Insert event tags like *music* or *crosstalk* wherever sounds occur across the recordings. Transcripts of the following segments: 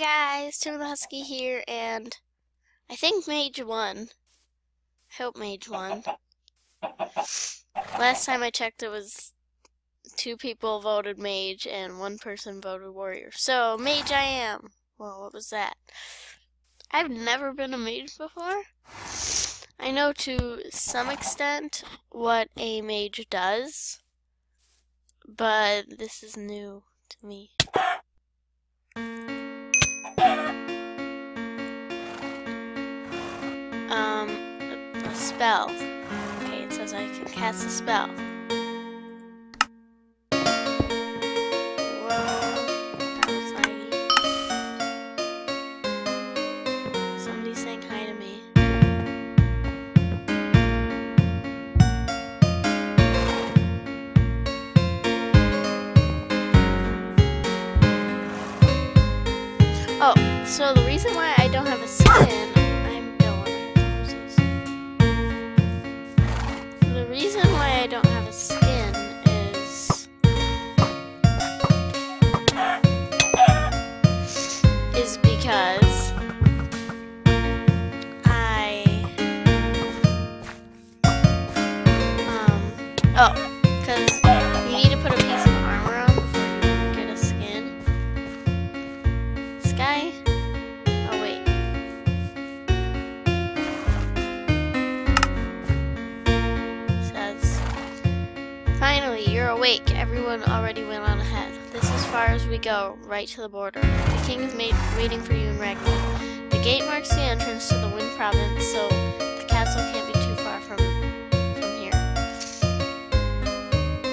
guys, Tim the Husky here, and I think Mage won. Hope Mage won. Last time I checked, it was two people voted Mage and one person voted Warrior. So, Mage I am. Well, what was that? I've never been a Mage before. I know to some extent what a Mage does, but this is new to me. Spell. Okay, it says I can cast a spell. I don't have a go, right to the border. The king is made waiting for you in Ragni. The gate marks the entrance to the Wynn Province, so the castle can't be too far from from here.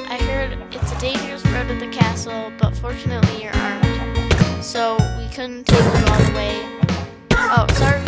I heard it's a dangerous road to the castle, but fortunately you're armed. So we couldn't take you all the way. Oh, sorry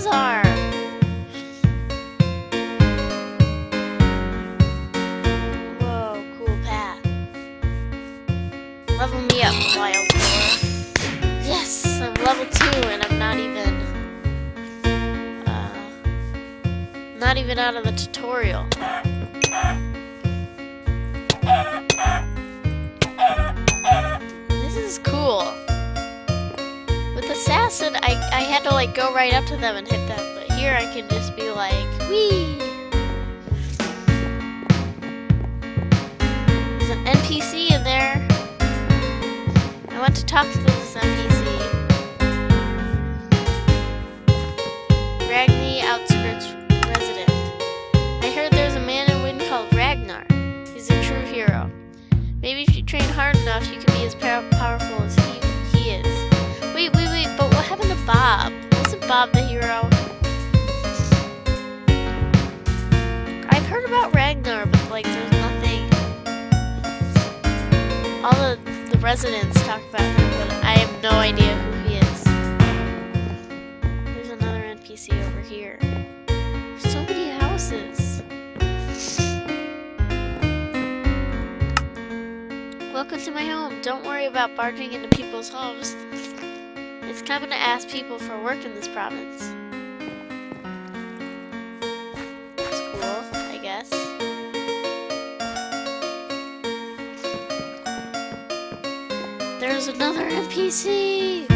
these are. Whoa, cool path. Level me up, wild boar. Yes, I'm level two and I'm not even uh not even out of the tutorial. Like go right up to them and hit them, but here I can just be like, wee. There's an NPC in there. I want to talk to this NPC. Ragni Outskirts resident. I heard there's a man in Wynn called Ragnar. He's a true hero. Maybe if you train hard enough, you can be as powerful as he, he is. Wait, wait, wait, but what happened to Bob? Bob the hero? I've heard about Ragnar, but like there's nothing. All the, the residents talk about him, but I have no idea who he is. There's another NPC over here. There's so many houses. welcome to my home. Don't worry about barging into people's homes. It's common to ask people for work in this province. Cool, I guess. There's another NPC!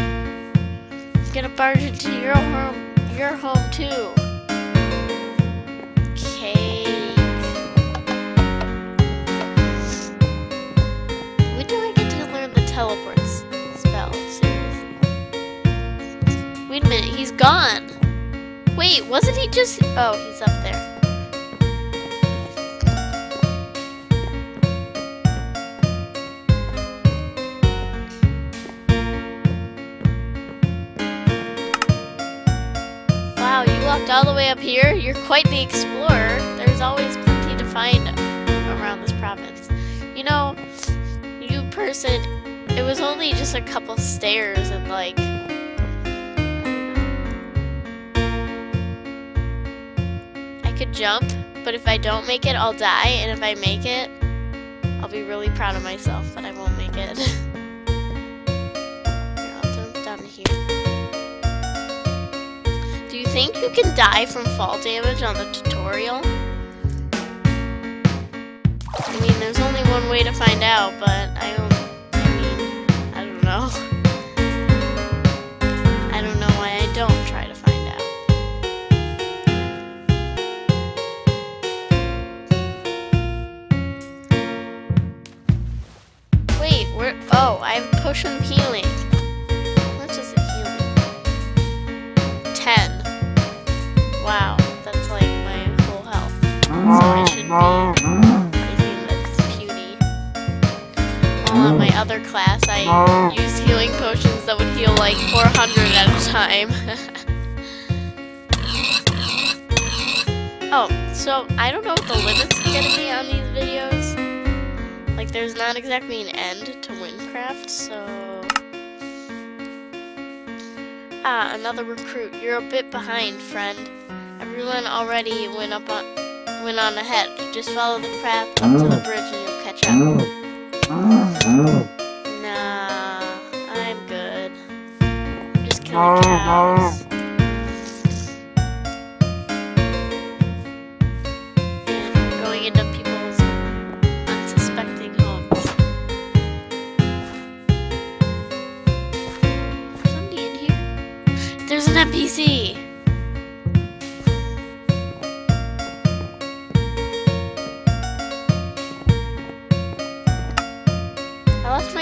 He's gonna barge into your home, your home too. Cake. When do I get to learn the teleport gone. Wait, wasn't he just? Oh, he's up there. Wow, you walked all the way up here? You're quite the explorer. There's always plenty to find around this province. You know, you person, it was only just a couple stairs and like. Jump, but if I don't make it, I'll die, and if I make it, I'll be really proud of myself, but I won't make it. *laughs* Do you think you can die from fall damage on the tutorial? I mean, there's only one way to find out, but I don't. I mean, I don't know. *laughs* Oh, I have potion healing. What does it heal me? Ten. Wow, that's like my full health. So I should be making this puny. While on my other class, I used healing potions that would heal like 400 at a time. *laughs* oh, so I don't know what the limit's are gonna be on these videos. Like, there's not exactly an end to Wynncraft, so. Ah, another recruit. You're a bit behind, friend. Everyone already went up on went on ahead. Just follow the path to the bridge and you'll catch up. Nah, I'm good. I'm just killing cows.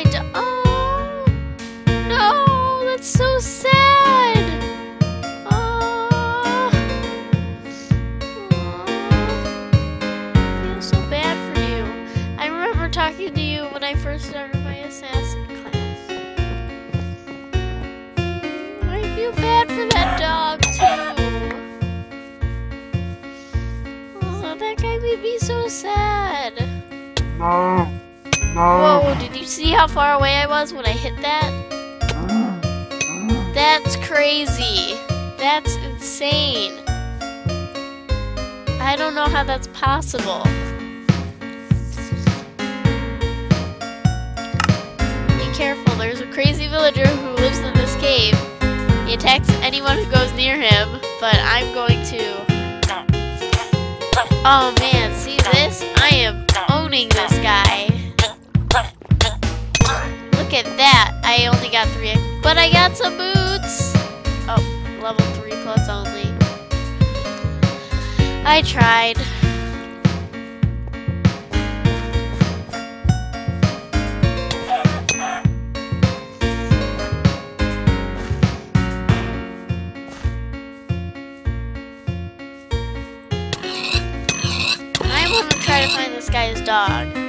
Lost how far away I was when I hit that? That's crazy. That's insane. I don't know how that's possible. Be careful, there's a crazy villager who lives in this cave. He attacks anyone who goes near him, but I'm going to. Oh man, see this? I am owning this guy. Look at that. I only got three, but I got some boots. Oh, level three plus only. I tried. I want to try to find this guy's dog.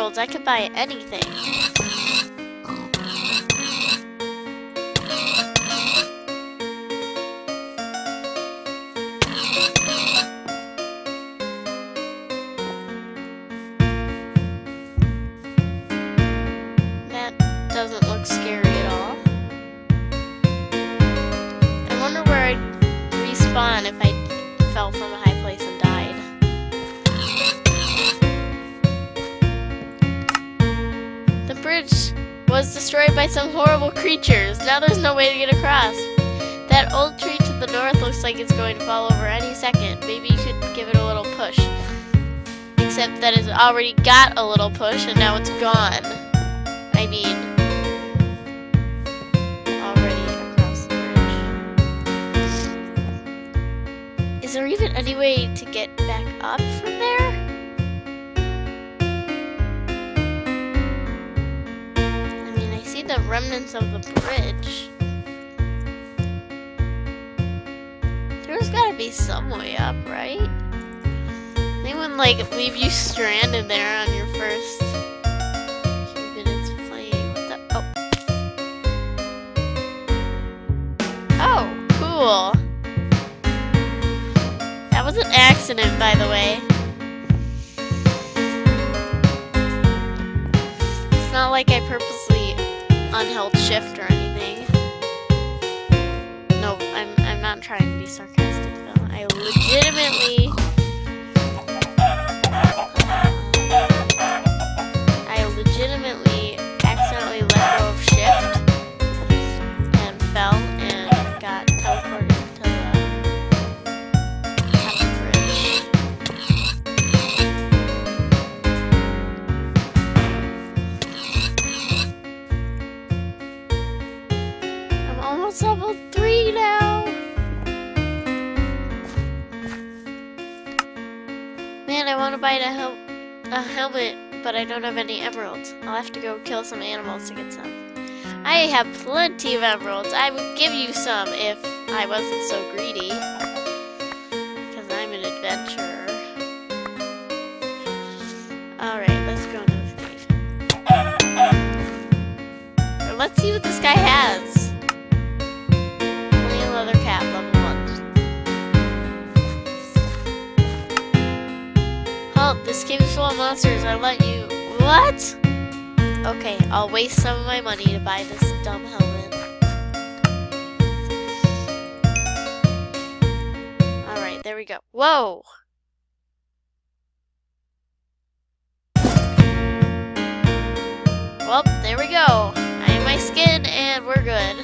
Emeralds. I could buy anything. There's no way to get across. That old tree to the north looks like it's going to fall over any second. Maybe you could give it a little push. Except that it's already got a little push and now it's gone. I mean, already across the bridge. Is there even any way to get back up remnants of the bridge. There's gotta be some way up, right? They wouldn't like leave you stranded there on your first? Oh. Oh, cool. That was an accident, by the way. It's not like I purposely unheld shift or anything. No, I'm I'm not trying to be sarcastic though. I legitimately I don't have any emeralds. I'll have to go kill some animals to get some. I have plenty of emeralds. I would give you some if I wasn't so greedy. I'll waste some of my money to buy this dumb helmet. Alright, there we go. Whoa! Well, there we go. I have my skin and we're good.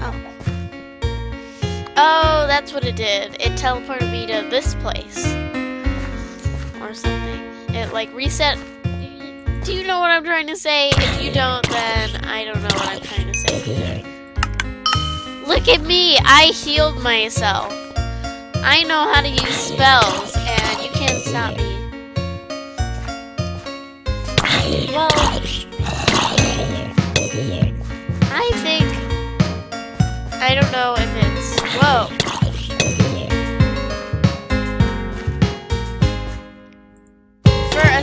Oh. Oh, that's what it did. It teleported me to this place. Or something. It like reset. Do you know what I'm trying to say? If you don't, then I don't know what I'm trying to say. Look at me! I healed myself. I know how to use spells, and you can't stop me. Well, I think I don't know if it's whoa.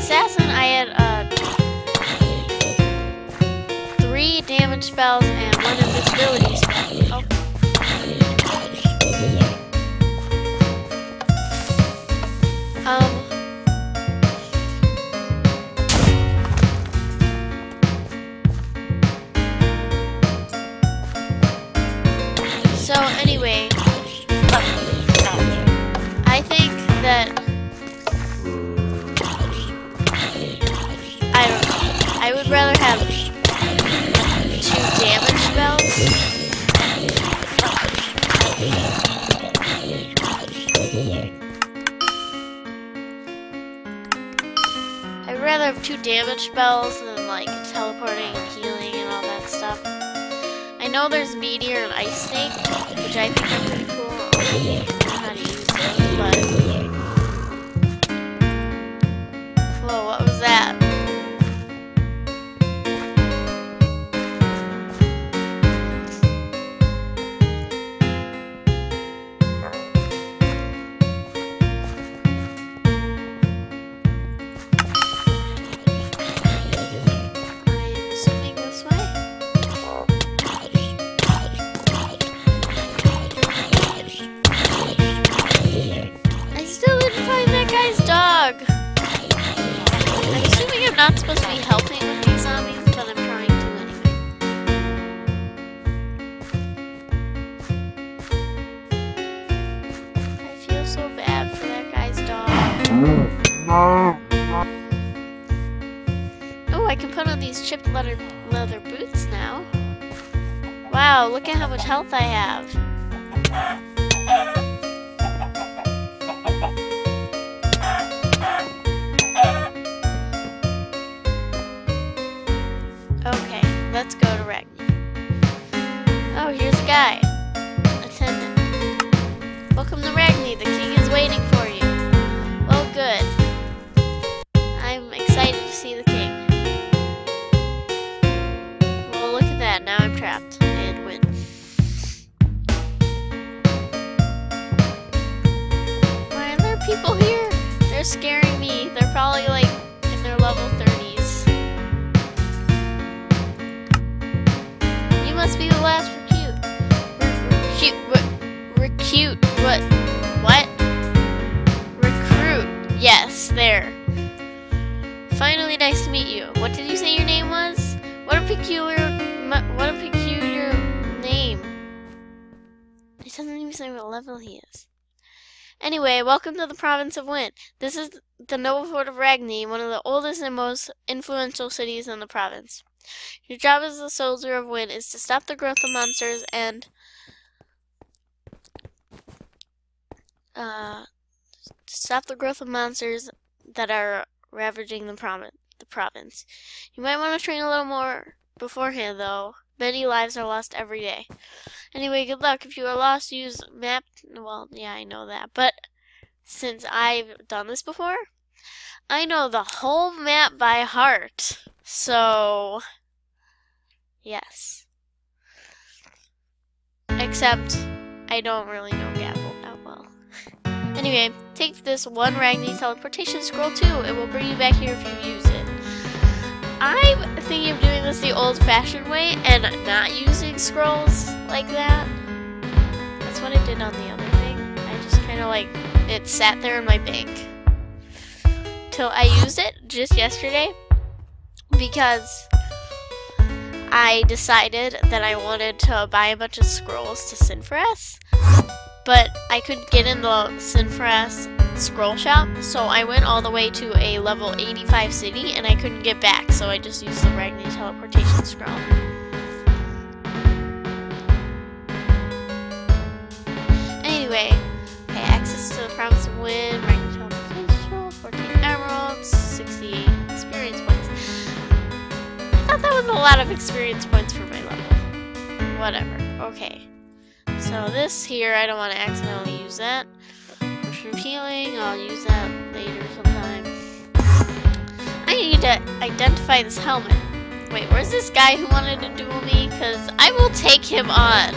Assassin, I had uh three damage spells and one invisibility spell. Oh. Um. Damage spells than like teleporting and healing and all that stuff. I know there's meteor and ice snake, not supposed to be helping with these zombies, but I'm trying to anyway. I feel so bad for that guy's dog. Oh, I can put on these chipped leather, leather boots now. Wow, look at how much health I have. Probably like in their level 30s. You must be the last recruit. Recruit. What? Recruit. What? What? Recruit. Yes, there. Finally, nice to meet you. What did you say your name was? What a peculiar, what a peculiar name. It doesn't even say what level he is. Anyway, welcome to the province of Wynn. This is the noble fort of Ragni, one of the oldest and most influential cities in the province. Your job as a soldier of Wynn is to stop the growth of monsters and uh, stop the growth of monsters that are ravaging the, the province. You might want to train a little more beforehand, though. Many lives are lost every day. Anyway, good luck. If you are lost, use map. Well, yeah, I know that. But since I've done this before, I know the whole map by heart. So, yes. Except, I don't really know Gavel that well. Anyway, take this one Ragni teleportation scroll too. It will bring you back here if you use it. I'm thinking of doing this the old-fashioned way and not using scrolls like that. That's what I did on the other thing. I just kind of like it sat there in my bank till I used it just yesterday because I decided that I wanted to buy a bunch of scrolls to Cinfras, but I couldn't get in the Cinfras scroll shop, so I went all the way to a level 85 city and I couldn't get back, so I just used the Ragni teleportation scroll. Anyway, okay, access to the province of Wynn, I thought that was a lot of experience points for my level. Whatever. Okay. So this here, I don't want to accidentally use that. Potion of healing, I'll use that later sometime. I need to identify this helmet. Wait, where's this guy who wanted to duel me? Because I will take him on.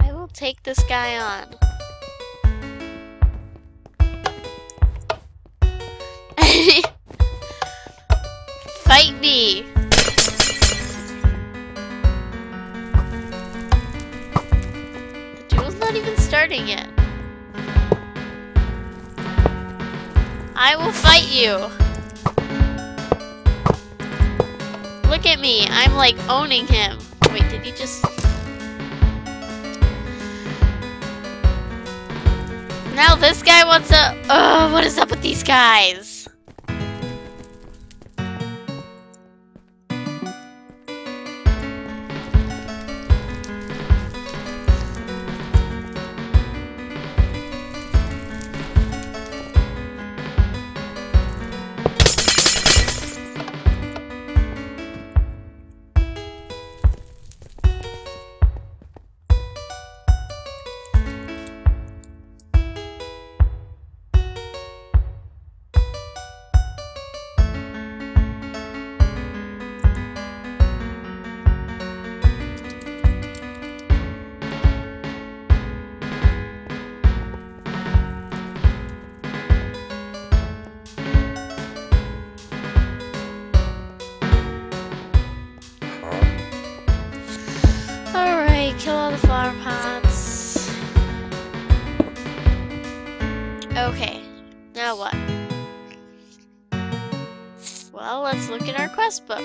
I will take this guy on. You! Look at me, I'm like owning him. Wait, did he just... Now this guy wants to... Oh, what is up with these guys? Quest book.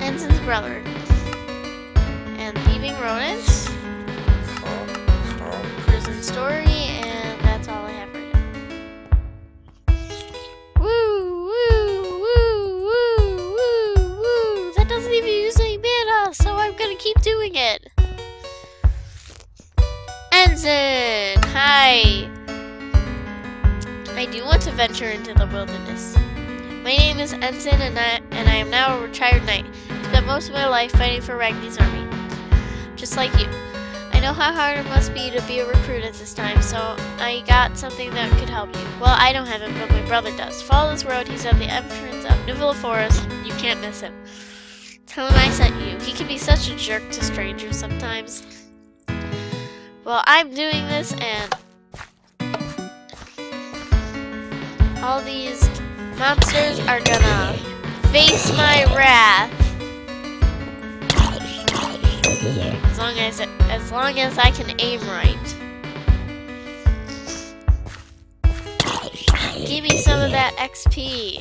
Enzan's brother. And thieving rodents, prison story, and that's all I have right now. Woo, woo, woo, woo, woo, woo. That doesn't even use any mana, so I'm gonna keep doing it. Enzan, hi. I do want to venture into the wilderness. My name is Enzan, and I and I am now a retired knight. I spent most of my life fighting for Ragni's army, just like you. I know how hard it must be to be a recruit at this time, so I got something that could help you. Well, I don't have it, but my brother does. Follow this road. He's at the entrance of Nivla Forest. You can't miss him. Tell him I sent you. He can be such a jerk to strangers sometimes. Well, I'm doing this, and all these monsters are gonna face my wrath. As long as as long as I can aim right. Give me some of that XP.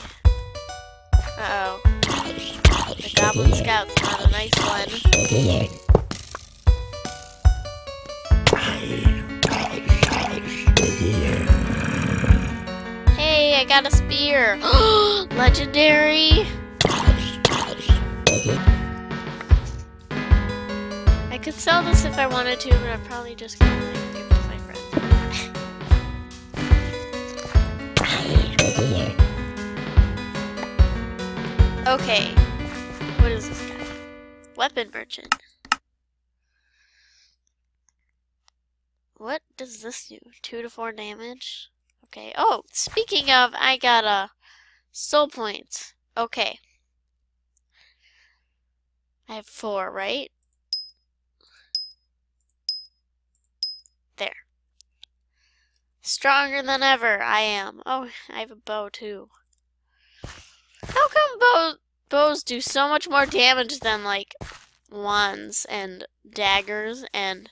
Uh oh. The Goblin Scout's not a nice one. Hey, I got a spear. *gasps* Legendary. I could sell this if I wanted to, but I'm probably just gonna give it to my friend. okay. What is this guy? Weapon merchant. What does this do? Two to four damage? Okay. Oh, speaking of, I got a soul point. Okay. I have four, right? There. Stronger than ever, I am. Oh, I have a bow too. How come bow bows do so much more damage than like wands and daggers and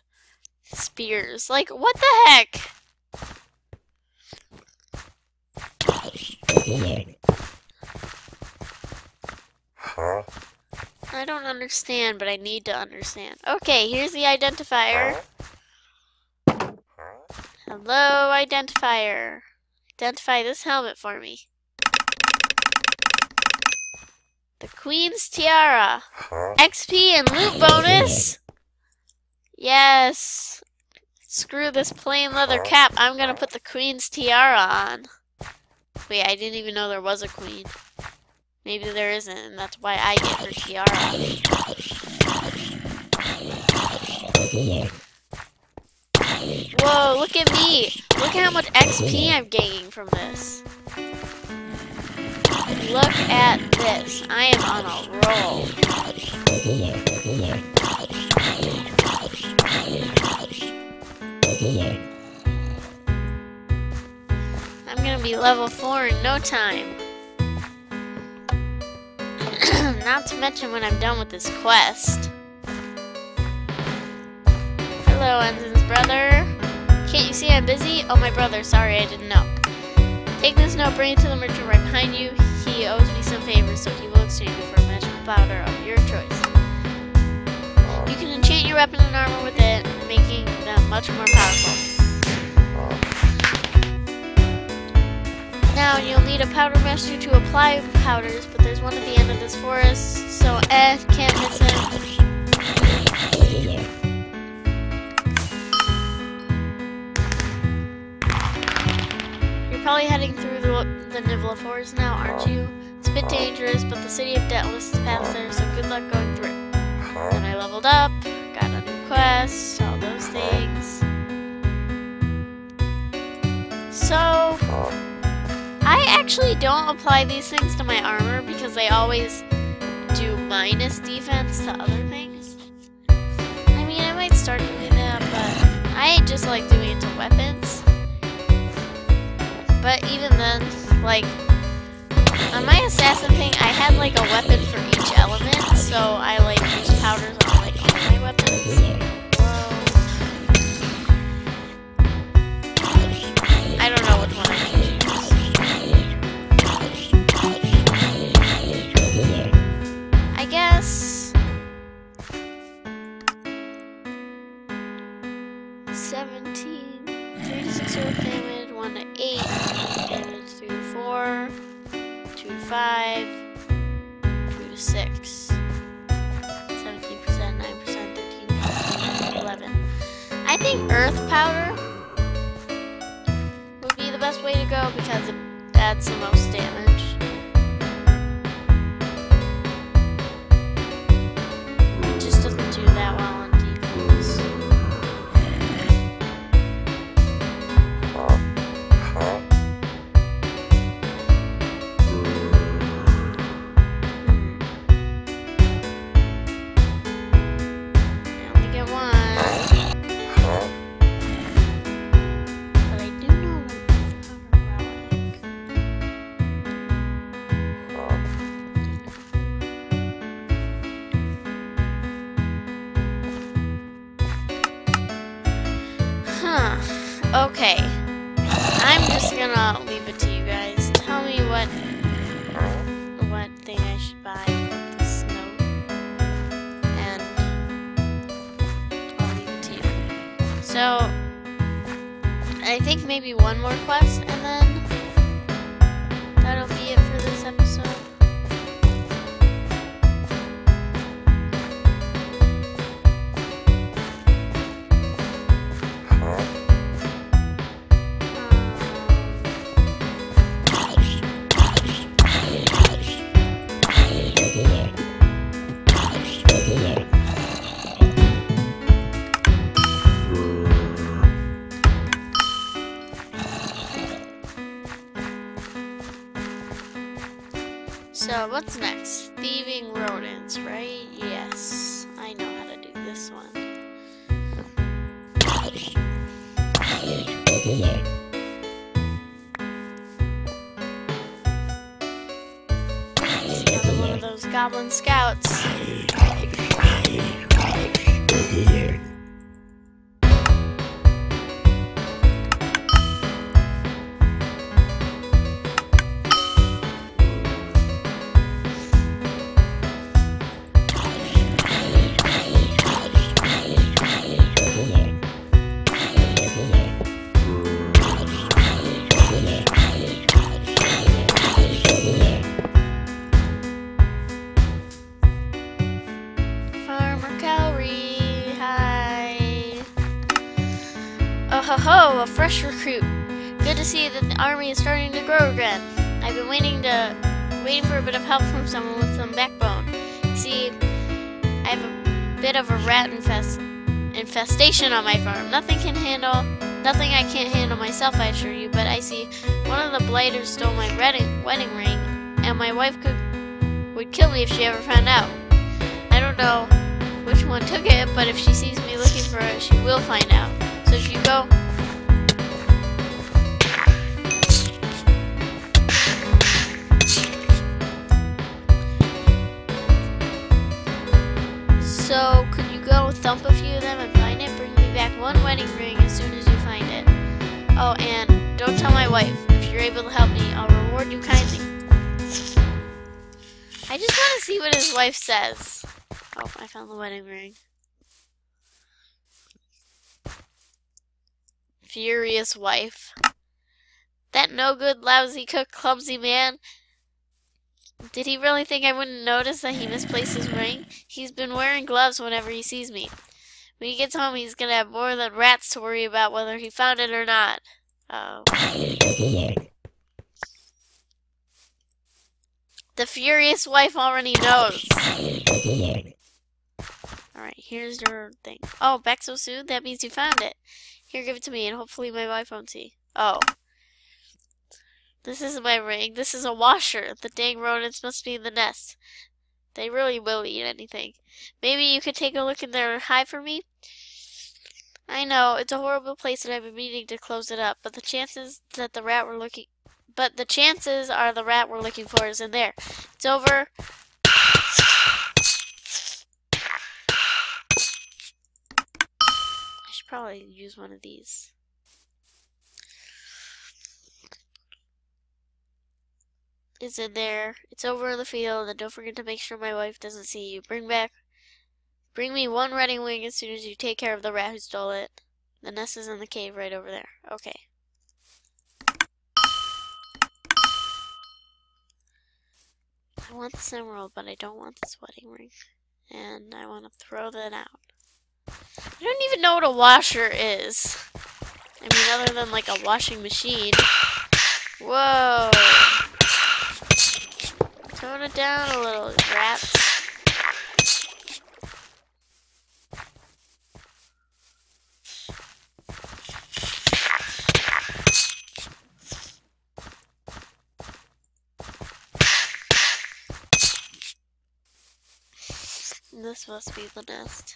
spears? Like, what the heck? Huh? I don't understand, but I need to understand. Okay, here's the identifier. Hello, identifier. Identify this helmet for me. The Queen's Tiara. XP and loot bonus. Yes. Screw this plain leather cap. I'm gonna put the Queen's Tiara on. Wait, I didn't even know there was a queen. Maybe there isn't, and that's why I get her tiara. Whoa, look at me! Look at how much XP I'm gaining from this. Look at this. I am on a roll. Be level 4 in no time. *clears throat* Not to mention when I'm done with this quest. Hello, Enzan's brother. Can't you see I'm busy? Oh, my brother, sorry, I didn't know. Take this note, bring it to the merchant right behind you. He owes me some favors, so he will exchange it for a magical powder of your choice. You can enchant your weapon and armor with it, making them much more powerful. Now you'll need a powder master to apply powders, but there's one at the end of this forest, so eh, can't miss. You're probably heading through the, the Forest now, aren't you? It's a bit dangerous, but the city of Detlas is past there, so good luck going through. Then I leveled up, got a new quest, all those things. So, I actually don't apply these things to my armor because they always do minus defense to other things. I mean, I might start doing that, but I just like doing it to weapons. But even then, like, on my assassin thing, I had like a weapon for each element, so I like use powders on like all my weapons. Okay. I'm just gonna leave it to you guys. Tell me what what thing I should buy with note. And I'll leave it to you. So I think maybe one more quest and then that'll be it for this episode. It's another one of those goblin scouts. Bit of help from someone with some backbone. See, I have a bit of a rat infest infestation on my farm. Nothing can handle nothing I can't handle myself, I assure you, but I see one of the blighters stole my wedding wedding ring, and my wife could would kill me if she ever found out. I don't know which one took it, but if she sees me looking for it, she will find out. So if you go. One wedding ring as soon as you find it. Oh, and don't tell my wife. If you're able to help me, I'll reward you kindly. I just want to see what his wife says. Oh, I found the wedding ring. Furious wife. That no good, lousy cook, clumsy man. Did he really think I wouldn't notice that he misplaced his ring? He's been wearing gloves whenever he sees me. When he gets home, he's gonna have more than rats to worry about whether he found it or not. Oh. The furious wife already knows. Alright, here's your thing. Oh, back so soon? That means you found it. Here, give it to me, and hopefully my wife won't see. Oh. This isn't my ring. This is a washer. The dang rodents must be in the nest. They really will eat anything. Maybe you could take a look in their hive for me? I know, it's a horrible place and I've been meaning to close it up, but the chances that the rat we're looking but the chances are the rat we're looking for is in there. It's over. I should probably use one of these. It's in there. It's over in the field, and don't forget to make sure my wife doesn't see you. Bring back. Bring me one redding wing as soon as you take care of the rat who stole it. The nest is in the cave right over there. Okay. I want this emerald, but I don't want this wedding ring. And I want to throw that out. I don't even know what a washer is. I mean, other than like a washing machine. Whoa. Tone it down a little, rats. This must be the nest.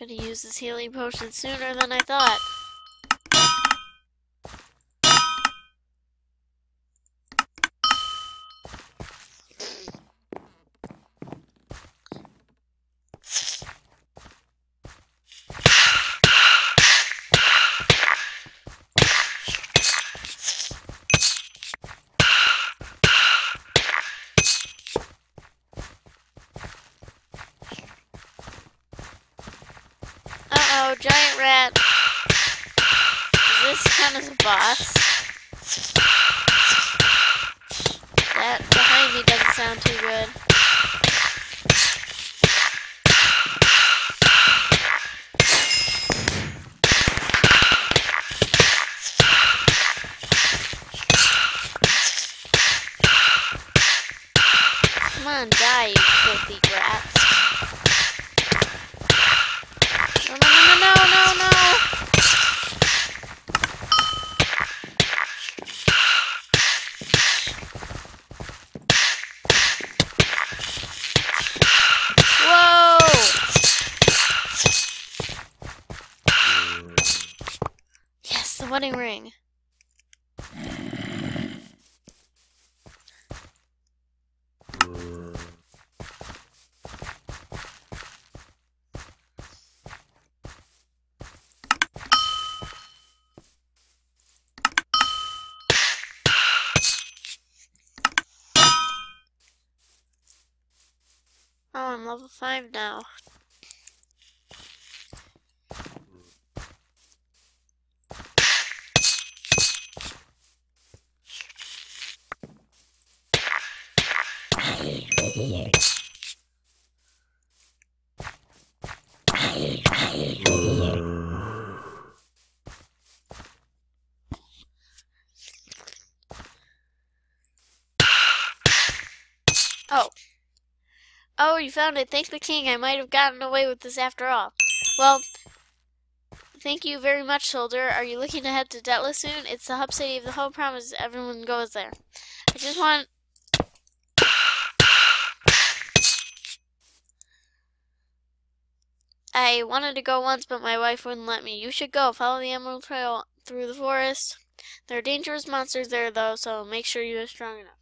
Gonna use this healing potion sooner than I thought. Uh-oh, giant rat. Is this kind of a boss? That behind me doesn't sound too good. Come on, die, you filthy rats. No, no, no, no, no, no! Whoa! Yes, the wedding ring. 5 now. *laughs* Oh. Oh, you found it. Thanks, the king. I might have gotten away with this after all. Well, thank you very much, soldier. Are you looking to head to Detlas soon? It's the hub city of the Hope Promise. Everyone goes there. I just want. I wanted to go once, but my wife wouldn't let me. You should go. Follow the Emerald Trail through the forest. There are dangerous monsters there, though, so make sure you are strong enough.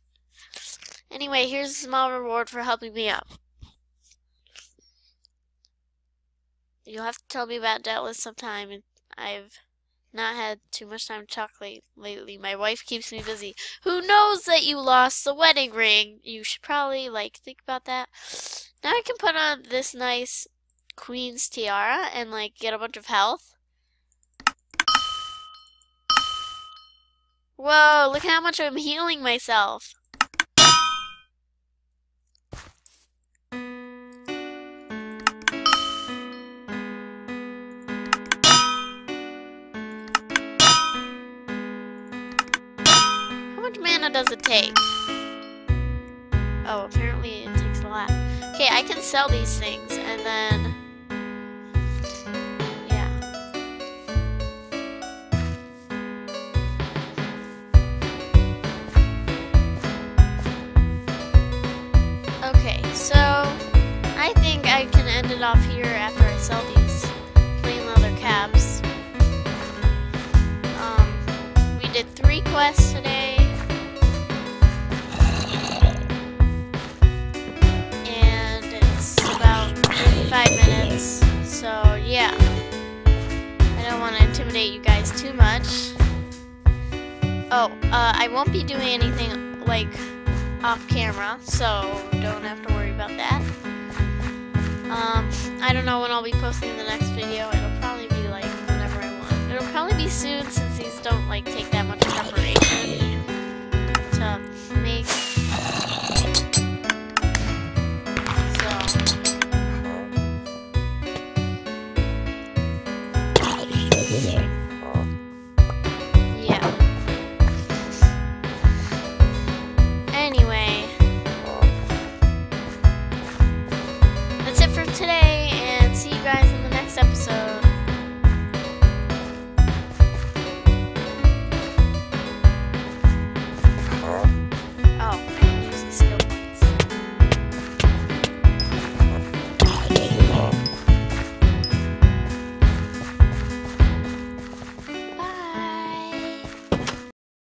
Anyway, here's a small reward for helping me out. You'll have to tell me about Detlas sometime. I've not had too much time to talk late, lately. My wife keeps me busy. Who knows that you lost the wedding ring? You should probably, like, think about that. Now I can put on this nice queen's tiara and, like, get a bunch of health. Whoa, look how much I'm healing myself. Does it take? Oh, apparently it takes a lot. Okay, I can sell these things and then. Yeah. Okay, so I think I can end it off here after I sell these plain leather caps. Um, we did three quests today. 35 minutes. So, yeah. I don't want to intimidate you guys too much. Oh, uh, I won't be doing anything like off camera, so don't have to worry about that. Um, I don't know when I'll be posting the next video. It'll probably be like whenever I want. It'll probably be soon since these don't like take that much preparation.